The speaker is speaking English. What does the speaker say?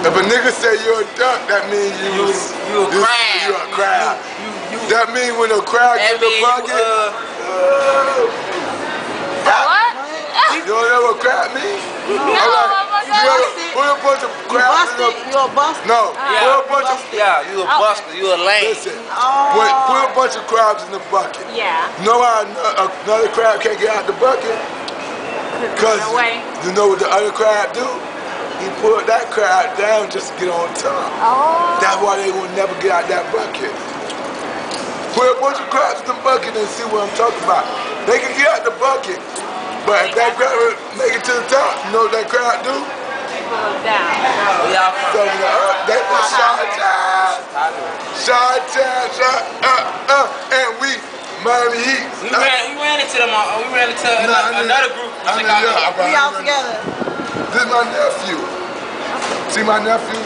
If a nigga say you're a duck, that means you You- you a this- crab. You a crab. You, you, That means when a crab that get in the you, bucket, uh, What? you don't know what crab means? No, All right. motherfucker. You ever put a bunch of crabs in Busted? the... You a buster? No, Yeah. put a bunch of... yeah, you a buster, you a lame. Listen, Oh. when, put a bunch of crabs in the bucket. Yeah. You know how another crab can't get out the bucket? Because away. you know what the other crab do? He put that crab down just to get on top. Oh. That's why they will never get out that bucket. Put a bunch of crabs in the bucket and see what I'm talking about. They can get out the bucket, but if that crab make it to the top, you know what that crab do? Pull down. Where y'all So from? uh, they put shot time, shot time, shot uh uh, and we Miami Heat. We ran, we ran into them. uh, We ran into Nah, I another, another group. I knew Chicago. We all together. This is my nephew. See my nephew?